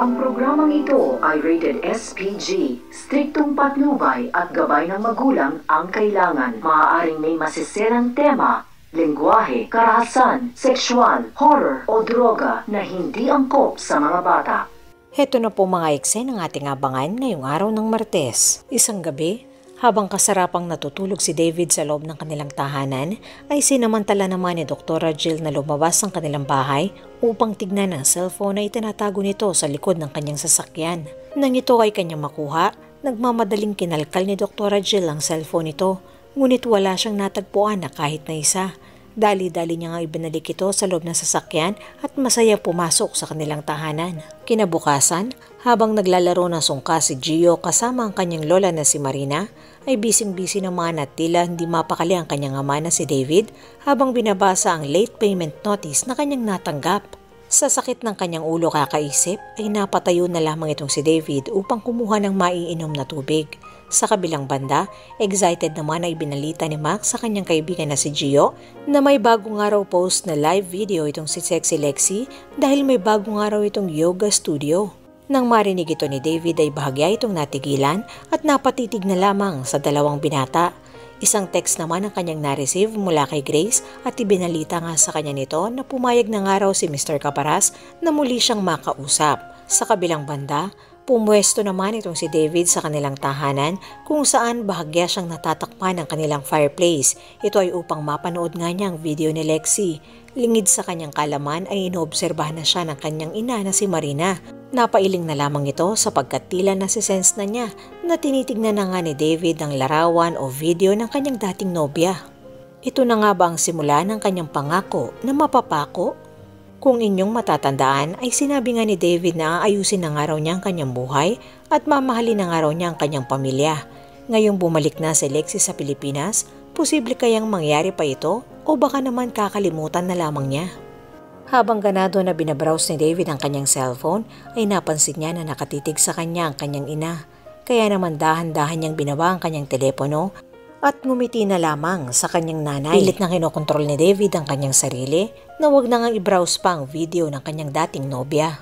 Ang programang ito ay rated SPG. Striktong patnubay at gabay ng magulang ang kailangan. Maaaring may masiserang tema, lengguwahe, karahasan, sexual, horror o droga na hindi angkop sa mga bata. Heto na po mga eksen ng ating abangan ngayong araw ng Martes. Isang gabi, habang kasarapang natutulog si David sa loob ng kanilang tahanan, ay sinamantala naman ni Dr. Jill na lumabas ng kanilang bahay upang tignan ang cellphone na itinatago nito sa likod ng kanyang sasakyan. Nang ito ay kanyang makuha, nagmamadaling kinalkal ni Dr. Jill ang cellphone nito, ngunit wala siyang natagpuan na kahit na isa. Dali-dali niya nga ibinalik ito sa loob ng sasakyan at masaya pumasok sa kanilang tahanan. Kinabukasan, habang naglalaro ng sungka si Gio kasama ang kanyang lola na si Marina, ay bising-bisi naman at tila hindi mapakali ang kanyang ama na si David habang binabasa ang late payment notice na kanyang natanggap. Sa sakit ng kanyang ulo kakaisip ay napatayo na lamang itong si David upang kumuha ng maiinom na tubig. Sa kabilang banda, excited naman ay binalita ni Max sa kanyang kaibigan na si Gio na may bagong araw post na live video itong si Sexy Lexi dahil may bagong araw itong yoga studio. Nang marinig ito ni David ay bahagya itong natigilan at napatitig na lamang sa dalawang binata. Isang text naman ang kanyang na-receive mula kay Grace at ibinalita nga sa kanya nito na pumayag ng araw si Mr. Caparas na muli siyang makausap. Sa kabilang banda, Pumwesto naman itong si David sa kanilang tahanan kung saan bahagya siyang natatakpan ng kanilang fireplace. Ito ay upang mapanood nga niya ang video ni Lexi. Lingid sa kanyang kalaman ay inoobserbahan na siya ng kanyang ina na si Marina. Napailing na lamang ito sapagkat tila nasisense na niya na tinitignan na nga ni David ang larawan o video ng kanyang dating nobya. Ito na nga ba ang simula ng kanyang pangako na mapapako kung inyong matatandaan ay sinabi nga ni David na aayusin ng araw niya ang kanyang buhay at mamahalin ng araw niya ang kanyang pamilya. Ngayong bumalik na si Lexi sa Pilipinas, posible kayang mangyari pa ito o baka naman kakalimutan na lamang niya. Habang ganado na binabrowse ni David ang kanyang cellphone, ay napansin niya na nakatitig sa kanya ang kanyang ina. Kaya naman dahan-dahan niyang binawa ang kanyang telepono at ngumiti na lamang sa kanyang nanay. Pilit na kinokontrol ni David ang kanyang sarili na wag na ngang i-browse pa ang video ng kanyang dating nobya.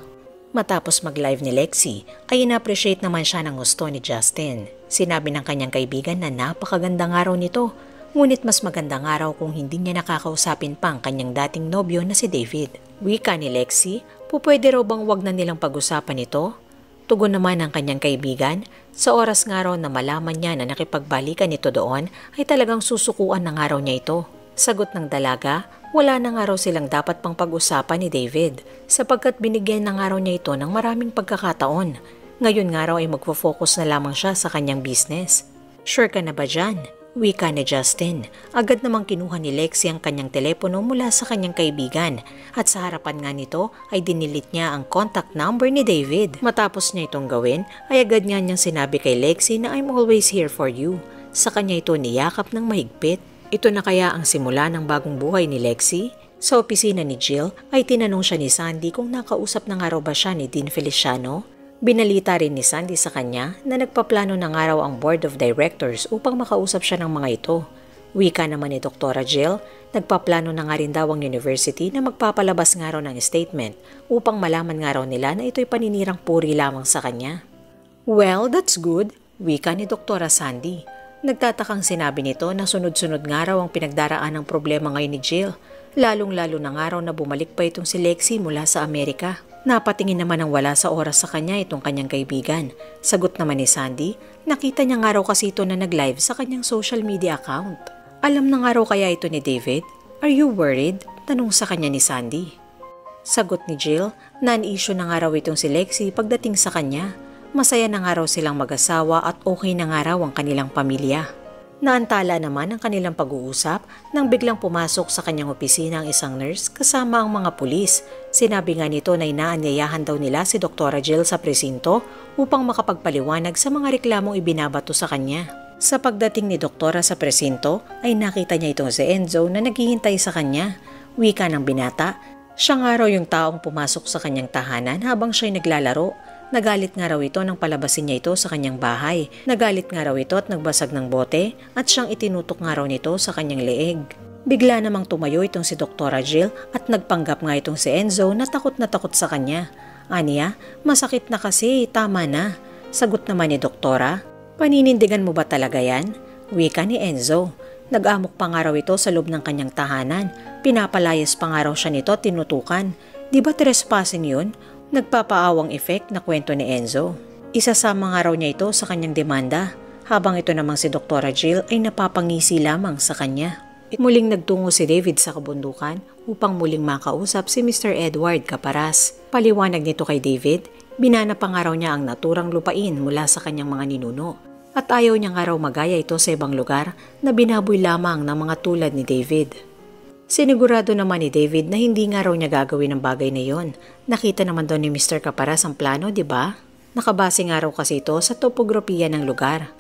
Matapos mag-live ni Lexi, ay in-appreciate naman siya ng gusto ni Justin. Sinabi ng kanyang kaibigan na napakagandang araw nito, ngunit mas magandang araw kung hindi niya nakakausapin pa ang kanyang dating nobyo na si David. Wika ni Lexi, pupwede raw bang wag na nilang pag-usapan ito? Tugon naman ng kanyang kaibigan, sa oras nga raw na malaman niya na nakipagbalikan ito doon ay talagang susukuan ng araw niya ito. Sagot ng dalaga, wala na nga raw silang dapat pang pag-usapan ni David sapagkat binigyan ng araw niya ito ng maraming pagkakataon. Ngayon nga raw ay magfo-focus na lamang siya sa kanyang business. Sure ka na ba dyan? Wika ni Justin. Agad namang kinuha ni Lexi ang kanyang telepono mula sa kanyang kaibigan at sa harapan nga nito ay dinilit niya ang contact number ni David. Matapos niya itong gawin ay agad nga niyang sinabi kay Lexi na I'm always here for you. Sa kanya ito niyakap ng mahigpit. Ito na kaya ang simula ng bagong buhay ni Lexi? Sa opisina ni Jill ay tinanong siya ni Sandy kung nakausap na nga raw ba siya ni Dean Feliciano Binalita rin ni Sandy sa kanya na nagpaplano ng araw ang board of directors upang makausap siya ng mga ito. Wika naman ni Dr. Jill, nagpaplano na nga rin daw ang university na magpapalabas nga raw ng statement upang malaman nga raw nila na ito'y paninirang puri lamang sa kanya. Well, that's good, wika ni Dr. Sandy. Nagtatakang sinabi nito na sunod-sunod nga raw ang pinagdaraan ng problema ngayon ni Jill, lalong-lalo na nga raw na bumalik pa itong si Lexi mula sa Amerika. Napatingin naman ang wala sa oras sa kanya itong kanyang kaibigan. Sagot naman ni Sandy, nakita niya nga raw kasi ito na nag-live sa kanyang social media account. Alam na nga raw kaya ito ni David? Are you worried? Tanong sa kanya ni Sandy. Sagot ni Jill, non-issue na nga raw itong si Lexi pagdating sa kanya. Masaya na nga raw silang mag-asawa at okay na nga raw ang kanilang pamilya. Naantala naman ang kanilang pag-uusap nang biglang pumasok sa kanyang opisina ang isang nurse kasama ang mga pulis. Sinabi nga nito na inaanyayahan daw nila si Dr. Jill sa presinto upang makapagpaliwanag sa mga reklamong ibinabato sa kanya. Sa pagdating ni Doktora sa presinto ay nakita niya itong si Enzo na naghihintay sa kanya. Wika ng binata, siya nga raw yung taong pumasok sa kanyang tahanan habang siya'y naglalaro Nagalit nga raw ito nang palabasin niya ito sa kanyang bahay. Nagalit nga raw ito at nagbasag ng bote at siyang itinutok nga raw nito sa kanyang leeg. Bigla namang tumayo itong si Dr. Jill at nagpanggap nga itong si Enzo na takot na takot sa kanya. Aniya, masakit na kasi, tama na. Sagot naman ni doktora, paninindigan mo ba talaga yan? Wika ni Enzo. Nag-amok pa nga raw ito sa loob ng kanyang tahanan. Pinapalayas pa nga raw siya nito tinutukan. Di ba trespassing yun? Nagpapaawang effect na kwento ni Enzo. Isasama nga raw niya ito sa kanyang demanda, habang ito namang si Dr. Jill ay napapangisi lamang sa kanya. Muling nagtungo si David sa kabundukan upang muling makausap si Mr. Edward Caparas. Paliwanag nito kay David, binana pa nga raw niya ang naturang lupain mula sa kanyang mga ninuno. At ayaw niya nga raw magaya ito sa ibang lugar na binaboy lamang ng mga tulad ni David. Sinigurado naman ni David na hindi nga raw niya gagawin ang bagay na yon. Nakita naman daw ni Mr. Caparas ang plano, di ba? Nakabase nga raw kasi ito sa topografiya ng lugar.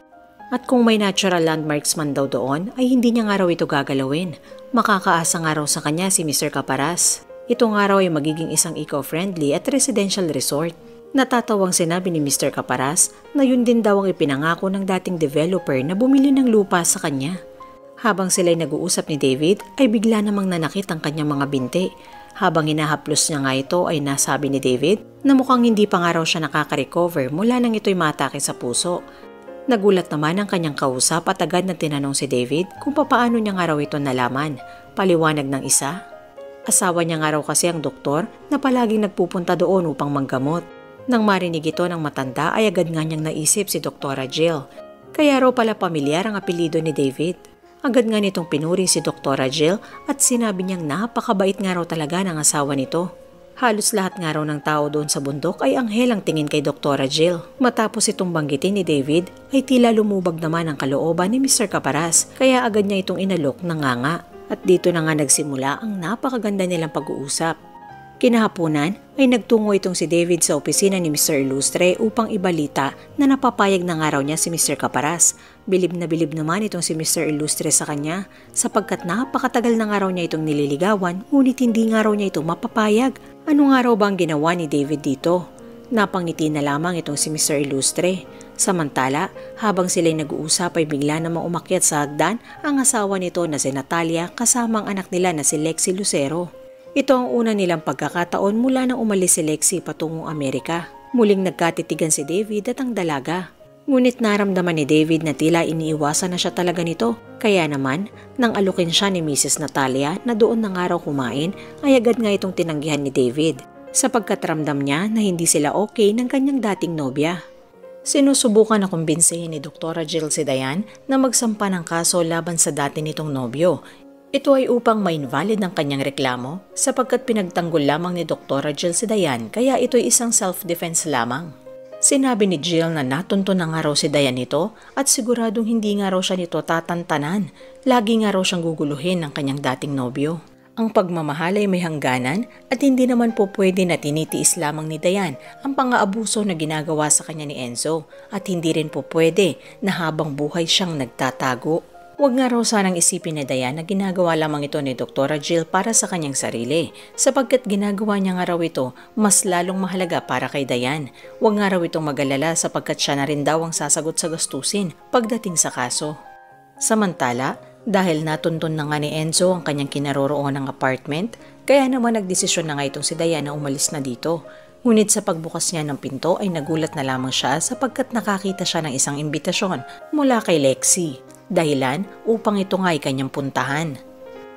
At kung may natural landmarks man daw doon, ay hindi niya nga raw ito gagalawin. Makakaasa nga raw sa kanya si Mr. Caparas. Ito nga raw ay magiging isang eco-friendly at residential resort. Natatawang sinabi ni Mr. Caparas na yun din daw ang ipinangako ng dating developer na bumili ng lupa sa kanya. Habang sila'y nag-uusap ni David ay bigla namang nanakit ang kanyang mga binti. Habang hinahaplos niya nga ito ay nasabi ni David na mukhang hindi pa nga raw siya nakaka-recover mula nang ito'y matake sa puso. Nagulat naman ang kanyang kausap at agad na tinanong si David kung papaano niya nga raw ito nalaman. Paliwanag ng isa. Asawa niya nga raw kasi ang doktor na palaging nagpupunta doon upang manggamot. Nang marinig ito ng matanda ay agad nga niyang naisip si Doktora Jill. Kaya raw pala pamilyar ang apelido ni David. Agad nga nitong pinuri si Dr. Jill at sinabi niyang napakabait nga raw talaga ng asawa nito. Halos lahat nga raw ng tao doon sa bundok ay anghel ang tingin kay Dr. Jill. Matapos itong banggitin ni David ay tila lumubag naman ang kalooban ni Mr. Caparas kaya agad niya itong inalok ng nganga. At dito na nga nagsimula ang napakaganda nilang pag-uusap. Kinahaponan ay nagtungo itong si David sa opisina ni Mr. Illustre upang ibalita na napapayag na nga raw niya si Mr. Caparas. Bilib na bilib naman itong si Mr. Illustre sa kanya sapagkat napakatagal na nga raw niya itong nililigawan ngunit hindi nga raw niya ito mapapayag. Ano nga raw bang ginawa ni David dito? Napangiti na lamang itong si Mr. Illustre. Samantala, habang sila'y nag-uusap ay bigla namang umakyat sa hagdan ang asawa nito na si Natalia kasama ang anak nila na si Lexi Lucero. Ito ang una nilang pagkakataon mula nang umalis si Lexi patungong Amerika. Muling nagkatitigan si David at ang dalaga. Ngunit naramdaman ni David na tila iniiwasan na siya talaga nito. Kaya naman, nang alukin siya ni Mrs. Natalia na doon ng araw kumain, ay agad nga itong tinanggihan ni David. Sapagkat ramdam niya na hindi sila okay ng kanyang dating nobya. Sinusubukan na kumbinsihin ni Dr. Jill si Dayan na magsampa ng kaso laban sa dati nitong nobyo ito ay upang ma-invalid ang kanyang reklamo sapagkat pinagtanggol lamang ni Dr. Jill si Dayan kaya ito ay isang self-defense lamang. Sinabi ni Jill na natunto na nga raw si Dayan nito at siguradong hindi nga raw siya nito tatantanan. Lagi nga raw siyang guguluhin ng kanyang dating nobyo. Ang pagmamahal ay may hangganan at hindi naman po pwede na tinitiis lamang ni Dayan ang pang-aabuso na ginagawa sa kanya ni Enzo at hindi rin po pwede na habang buhay siyang nagtatago. Huwag nga raw sanang isipin ni Dayan na ginagawa lamang ito ni Dr. Jill para sa kanyang sarili, sapagkat ginagawa niya nga raw ito mas lalong mahalaga para kay Dayan. Huwag nga raw itong magalala sapagkat siya na rin daw ang sasagot sa gastusin pagdating sa kaso. Samantala, dahil natuntun na nga ni Enzo ang kanyang kinaroroon ng apartment, kaya naman nagdesisyon na nga itong si Dayan na umalis na dito. Ngunit sa pagbukas niya ng pinto ay nagulat na lamang siya sapagkat nakakita siya ng isang imbitasyon mula kay Lexi dahilan upang ito nga ay kanyang puntahan.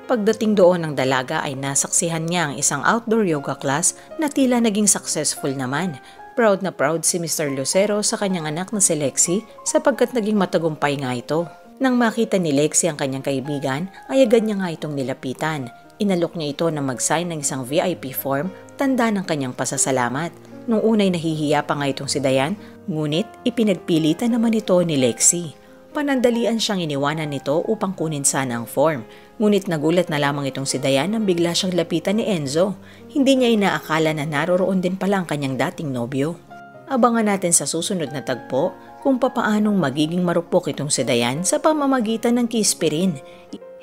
Pagdating doon ng dalaga ay nasaksihan niya ang isang outdoor yoga class na tila naging successful naman. Proud na proud si Mr. Lucero sa kanyang anak na si Lexi sapagkat naging matagumpay nga ito. Nang makita ni Lexi ang kanyang kaibigan, ay agad niya nga itong nilapitan. Inalok niya ito na mag-sign ng isang VIP form, tanda ng kanyang pasasalamat. Nung unay nahihiya pa nga itong si Dayan, ngunit ipinagpilitan naman ito ni Lexi. Panandalian siyang iniwanan nito upang kunin sana ang form. Ngunit nagulat na lamang itong si Dayan nang bigla siyang lapitan ni Enzo. Hindi niya inaakala na naroroon din pala ang kanyang dating nobyo. Abangan natin sa susunod na tagpo kung papaanong magiging marupok itong si Dayan sa pamamagitan ng kispirin.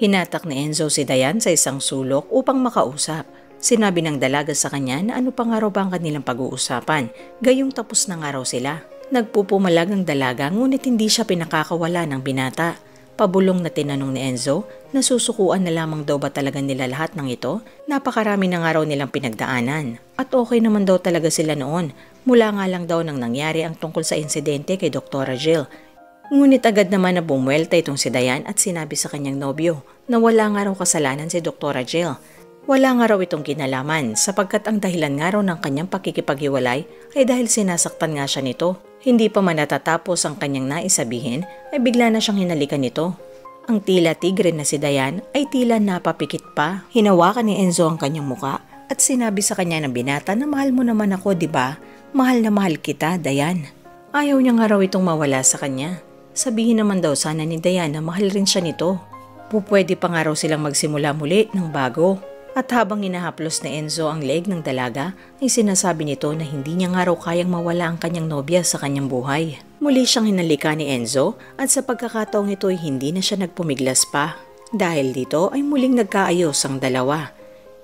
Hinatak ni Enzo si Dayan sa isang sulok upang makausap. Sinabi ng dalaga sa kanya na ano pa nga raw ba ang kanilang pag-uusapan, gayong tapos na nga raw sila. Nagpupumalag ang dalaga ngunit hindi siya pinakakawala ng binata. Pabulong na tinanong ni Enzo, nasusukuan na lamang daw ba talaga nila lahat ng ito? Napakarami na nga raw nilang pinagdaanan. At okay naman daw talaga sila noon. Mula nga lang daw nang nangyari ang tungkol sa insidente kay Dr. Jill. Ngunit agad naman na bumwelta itong si Dayan at sinabi sa kanyang nobyo na wala nga raw kasalanan si Dr. Jill. Wala nga raw itong kinalaman sapagkat ang dahilan nga raw ng kanyang pakikipaghiwalay ay dahil sinasaktan nga siya nito hindi pa man natatapos ang kanyang naisabihin ay bigla na siyang hinalikan nito. Ang tila tigre na si Dayan ay tila napapikit pa. Hinawakan ni Enzo ang kanyang muka at sinabi sa kanya ng binata na mahal mo naman ako, di ba? Mahal na mahal kita, Dayan. Ayaw niya nga raw itong mawala sa kanya. Sabihin naman daw sana ni Dayan na mahal rin siya nito. Pupwede pa nga raw silang magsimula muli ng bago. At habang inahaplos ni Enzo ang leg ng dalaga, ay sinasabi nito na hindi niya nga raw kayang mawala ang kanyang nobya sa kanyang buhay. Muli siyang hinalika ni Enzo at sa pagkakataong ito ay hindi na siya nagpumiglas pa. Dahil dito ay muling nagkaayos ang dalawa.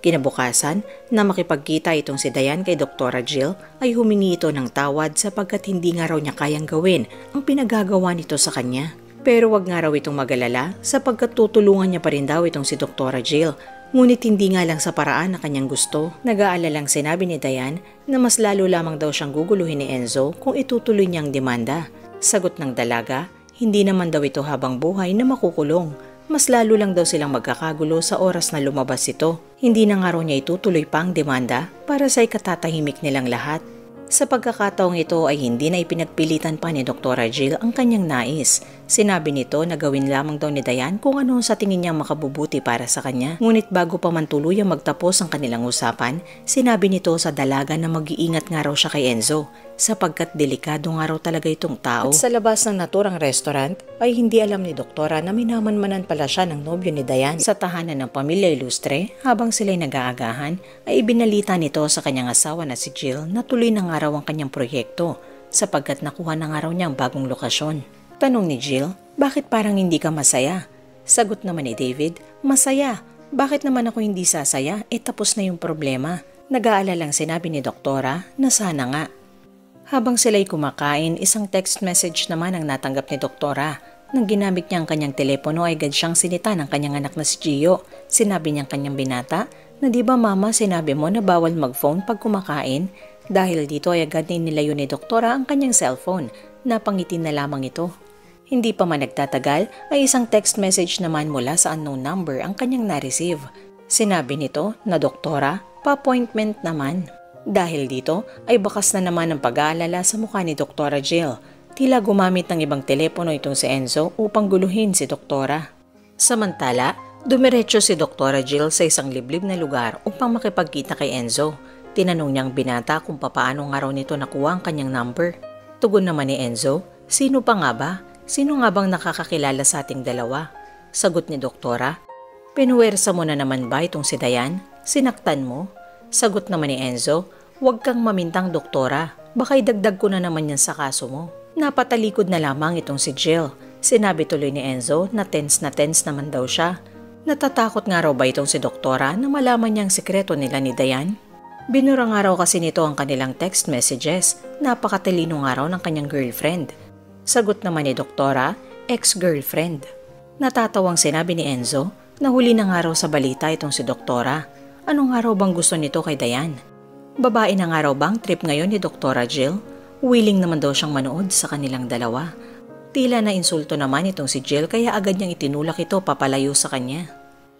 Kinabukasan, na makipagkita itong si Dayan kay Dr. Jill ay humingi ito ng tawad sapagkat hindi nga raw niya kayang gawin ang pinagagawa nito sa kanya. Pero wag nga raw itong magalala sapagkat tutulungan niya pa rin daw itong si Dr. Jill Ngunit hindi nga lang sa paraan na kanyang gusto. Nag-aalalang sinabi ni Dayan na mas lalo lamang daw siyang guguluhin ni Enzo kung itutuloy niyang demanda. Sagot ng dalaga, hindi naman daw ito habang buhay na makukulong. Mas lalo lang daw silang magkakagulo sa oras na lumabas ito. Hindi na nga raw niya itutuloy pa ang demanda para sa ikatatahimik nilang lahat. Sa pagkakataong ito ay hindi na ipinagpilitan pa ni Dr. Jill ang kanyang nais. Sinabi nito na gawin lamang daw ni Dayan kung ano sa tingin niya makabubuti para sa kanya. Ngunit bago pa man tuluyang magtapos ang kanilang usapan, sinabi nito sa dalaga na mag-iingat nga raw siya kay Enzo sapagkat delikado nga raw talaga itong tao. At sa labas ng naturang restaurant ay hindi alam ni Doktora na minamanmanan pala siya ng nobyo ni Dayan. Sa tahanan ng pamilya Ilustre, habang sila'y nag-aagahan, ay ibinalita nito sa kanyang asawa na si Jill na tuloy ng araw ang kanyang proyekto sapagkat nakuha ng araw niya ang bagong lokasyon. Tanong ni Jill, bakit parang hindi ka masaya? Sagot naman ni David, masaya. Bakit naman ako hindi sasaya? E tapos na yung problema. Nag-aalalang sinabi ni Doktora na sana nga habang sila'y kumakain, isang text message naman ang natanggap ni Doktora. Nang ginamit niya ang kanyang telepono ay agad siyang sinita ng kanyang anak na si Gio. Sinabi niyang kanyang binata na di ba mama sinabi mo na bawal mag-phone pag kumakain? Dahil dito ay agad na nilayo ni Doktora ang kanyang cellphone. Napangiti na lamang ito. Hindi pa man nagtatagal ay isang text message naman mula sa unknown number ang kanyang na-receive. Sinabi nito na Doktora, pa-appointment naman. Dahil dito ay bakas na naman ang pag-aalala sa mukha ni Doktora Jill. Tila gumamit ng ibang telepono itong si Enzo upang guluhin si Doktora. Samantala, dumiretso si Doktora Jill sa isang liblib na lugar upang makipagkita kay Enzo. Tinanong niyang binata kung papaano nga raw nito nakuha ang kanyang number. Tugon naman ni Enzo, sino pa nga ba? Sino nga bang nakakakilala sa ating dalawa? Sagot ni Doktora, Pinuwersa mo na naman ba itong si Dayan? Sinaktan mo? Sagot naman ni Enzo, huwag kang mamintang doktora. Baka idagdag ko na naman yan sa kaso mo. Napatalikod na lamang itong si Jill. Sinabi tuloy ni Enzo na tense na tense naman daw siya. Natatakot nga raw ba itong si doktora na malaman niyang sikreto nila ni Dayan? Binura nga raw kasi nito ang kanilang text messages. Napakatalino nga raw ng kanyang girlfriend. Sagot naman ni doktora, ex-girlfriend. Natatawang sinabi ni Enzo na huli na nga raw sa balita itong si doktora Anong araw bang gusto nito kay Dayan? Babae na nga raw bang trip ngayon ni Doktora Jill? Willing naman daw siyang manood sa kanilang dalawa. Tila na insulto naman itong si Jill kaya agad niyang itinulak ito papalayo sa kanya.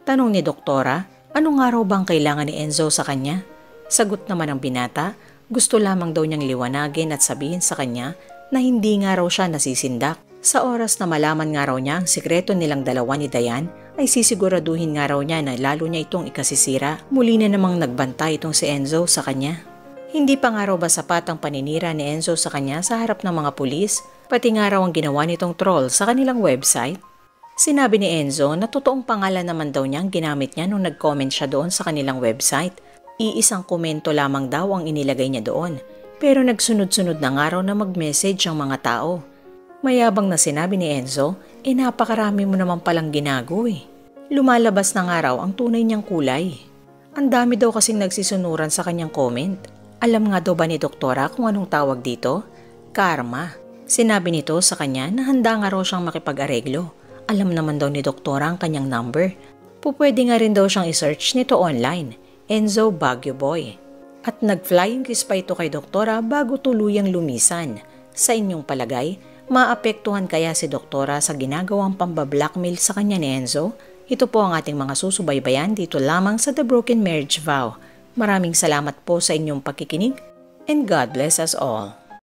Tanong ni Doktora, anong araw bang kailangan ni Enzo sa kanya? Sagot naman ng binata, gusto lamang daw niyang liwanagin at sabihin sa kanya na hindi nga raw siya nasisindak. Sa oras na malaman nga raw niya ang sikreto nilang dalawa ni Dayan, ay sisiguraduhin nga raw niya na lalo niya itong ikasisira. Muli na namang nagbantay itong si Enzo sa kanya. Hindi pa nga raw ba sapat ang paninira ni Enzo sa kanya sa harap ng mga pulis, pati nga raw ang ginawa nitong troll sa kanilang website? Sinabi ni Enzo na totoong pangalan naman daw niya ang ginamit niya nung nag-comment siya doon sa kanilang website. Iisang komento lamang daw ang inilagay niya doon. Pero nagsunod-sunod na nga raw na mag-message ang mga tao. Mayabang na sinabi ni Enzo, eh napakarami mo naman palang ginago eh. Lumalabas ng araw ang tunay niyang kulay. Ang dami daw kasing nagsisunuran sa kanyang comment. Alam nga daw ba ni doktora kung anong tawag dito? Karma. Sinabi nito sa kanya na handa nga raw siyang makipag-areglo. Alam naman daw ni doktora ang kanyang number. Pupwede nga rin daw siyang isearch nito online. Enzo Baguio Boy. At nag-flying kiss pa ito kay doktora bago tuluyang lumisan. Sa inyong palagay, maapektuhan kaya si doktora sa ginagawang pambablackmail sa kanya ni Enzo? Ito po ang ating mga susubaybayan dito lamang sa The Broken Marriage Vow. Maraming salamat po sa inyong pakikinig and God bless us all.